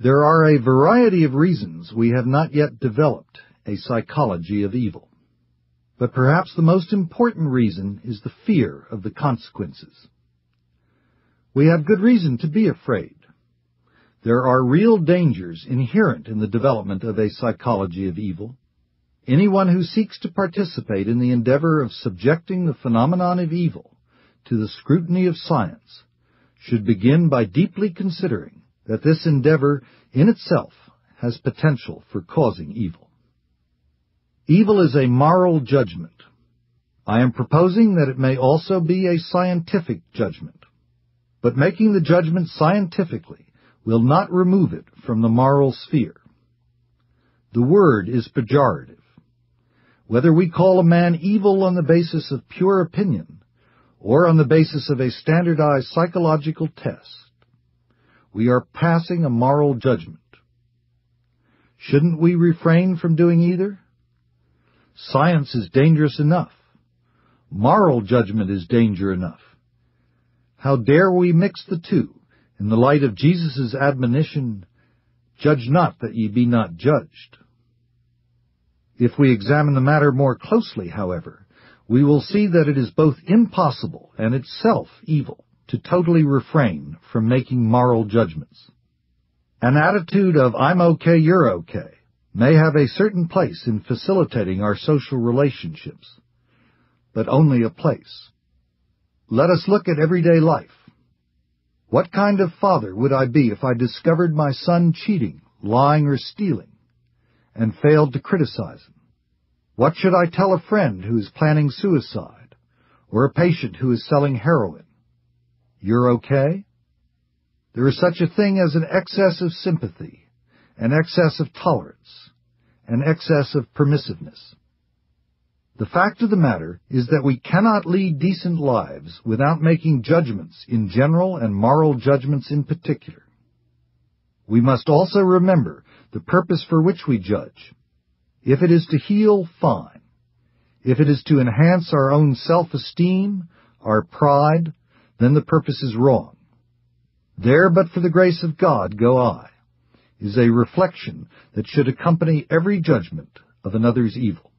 There are a variety of reasons we have not yet developed a psychology of evil. But perhaps the most important reason is the fear of the consequences. We have good reason to be afraid. There are real dangers inherent in the development of a psychology of evil. Anyone who seeks to participate in the endeavor of subjecting the phenomenon of evil to the scrutiny of science should begin by deeply considering that this endeavor in itself has potential for causing evil. Evil is a moral judgment. I am proposing that it may also be a scientific judgment. But making the judgment scientifically will not remove it from the moral sphere. The word is pejorative. Whether we call a man evil on the basis of pure opinion or on the basis of a standardized psychological test, we are passing a moral judgment. Shouldn't we refrain from doing either? Science is dangerous enough. Moral judgment is danger enough. How dare we mix the two in the light of Jesus' admonition, Judge not that ye be not judged. If we examine the matter more closely, however, we will see that it is both impossible and itself evil to totally refrain from making moral judgments. An attitude of I'm okay, you're okay may have a certain place in facilitating our social relationships, but only a place. Let us look at everyday life. What kind of father would I be if I discovered my son cheating, lying, or stealing, and failed to criticize him? What should I tell a friend who is planning suicide, or a patient who is selling heroin? You're okay? There is such a thing as an excess of sympathy, an excess of tolerance, an excess of permissiveness. The fact of the matter is that we cannot lead decent lives without making judgments in general and moral judgments in particular. We must also remember the purpose for which we judge. If it is to heal, fine. If it is to enhance our own self-esteem, our pride, then the purpose is wrong. There but for the grace of God go I, is a reflection that should accompany every judgment of another's evil.